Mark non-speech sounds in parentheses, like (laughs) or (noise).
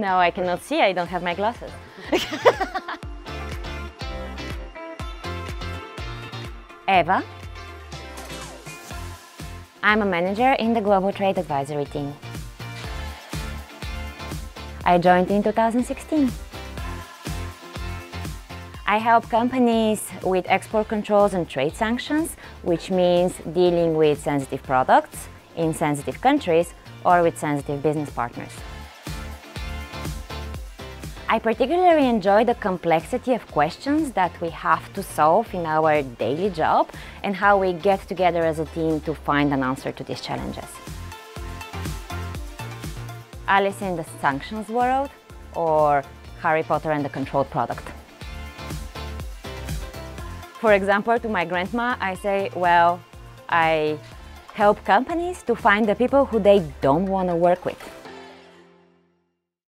No, I cannot see, I don't have my glasses. (laughs) Eva. I'm a manager in the Global Trade Advisory team. I joined in 2016. I help companies with export controls and trade sanctions, which means dealing with sensitive products in sensitive countries or with sensitive business partners. I particularly enjoy the complexity of questions that we have to solve in our daily job and how we get together as a team to find an answer to these challenges. Alice in the sanctions world or Harry Potter and the controlled product. For example, to my grandma, I say, well, I help companies to find the people who they don't want to work with.